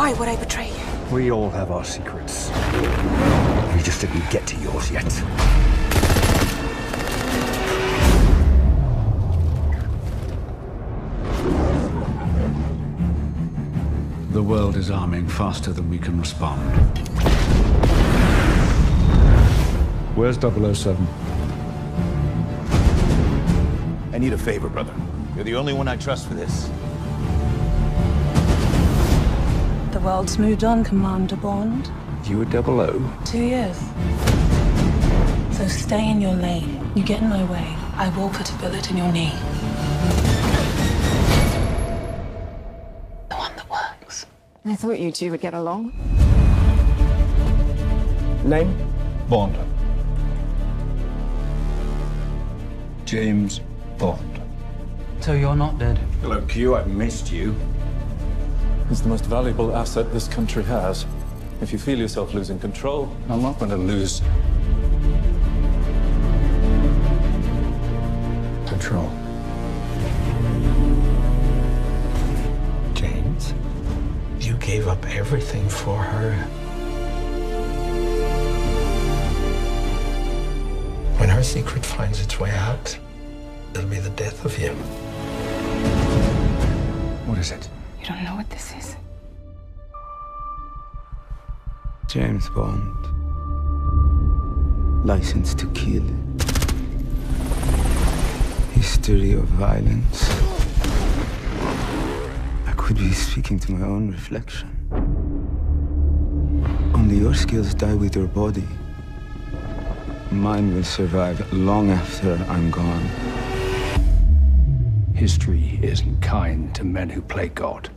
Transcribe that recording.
Why would I betray you? We all have our secrets. We just didn't get to yours yet. The world is arming faster than we can respond. Where's 007? I need a favor, brother. You're the only one I trust for this. The world's moved on, Commander Bond. You were 00? Two years. So stay in your lane. You get in my way, I will put a bullet in your knee. The one that works. I thought you two would get along. Name? Bond. James Bond. So you're not dead. Hello, Q. I've missed you. It's the most valuable asset this country has. If you feel yourself losing control, I'm not going to lose control. James, you gave up everything for her. When her secret finds its way out, it'll be the death of him. What is it? You don't know what this is. James Bond. License to kill. History of violence. I could be speaking to my own reflection. Only your skills die with your body. Mine will survive long after I'm gone. History isn't kind to men who play God.